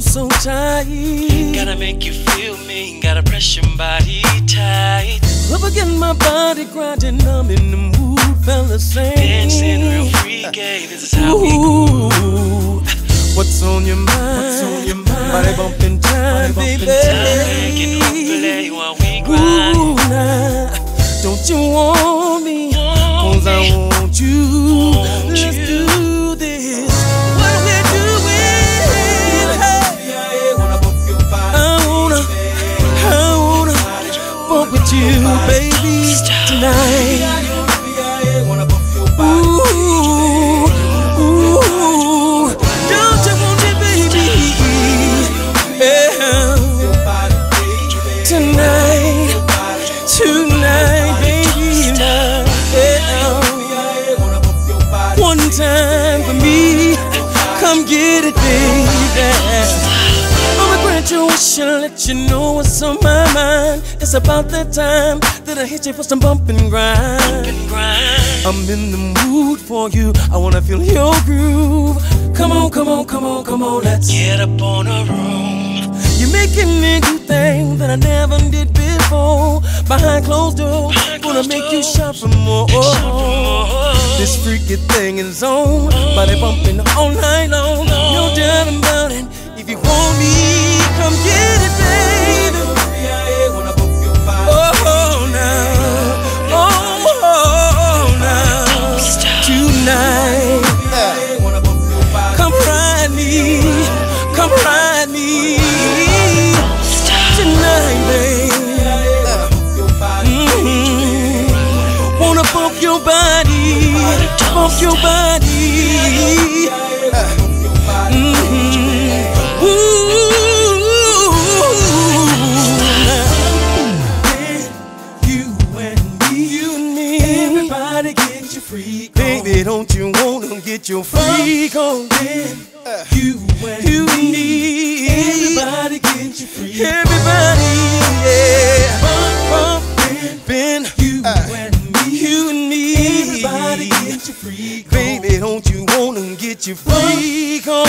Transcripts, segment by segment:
Gotta make you feel me, gotta press your body tight. Up against my body grinding, I'm in the mood, fella saying. Dancing real freaky, this is how we Ooh, what's on your mind? What's on your mind? Body bumping time, Body baby. bumping time can while we grind. Ooh, nah, don't you want me? Cause I want you. Baby. I'ma grant wish and let you know what's on my mind. It's about that time that I hit you for some bump and grind. grind. I'm in the mood for you. I wanna feel your groove. Come on, come on, come on, come on, let's Get up on a room. You're making me do things that I never did before. Behind closed doors, Behind gonna closed make you doors. shop for more. Oh, This freaky thing is on, body bumping all night long. No doubt about it. If you want me, come get it, baby. Oh, oh now, oh, oh, now, tonight. Come ride me, come ride your body, bump your body. Mhm. Ooh. You and me, you and me, everybody get your freak on. Baby, don't you wanna get your freak on? You you and freak Baby, don't you wanna get your freak on?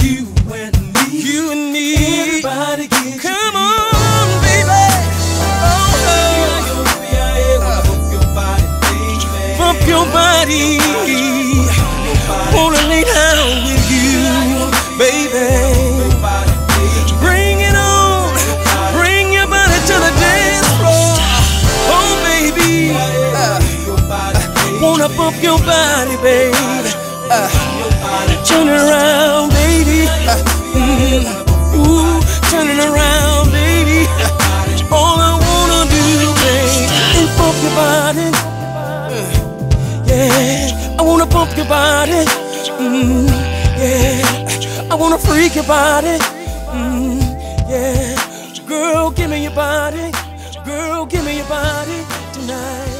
You and me, you and me, everybody get Come on, baby. Oh, bump your body. Bump your body, baby. Turn it around, baby. Mm. Ooh, turn it around, baby. All I wanna do, baby, is bump your body. Yeah, I wanna pump your body. Mm, yeah, I wanna freak your body. Mm, yeah, girl, give me your body. Girl, give me your body tonight.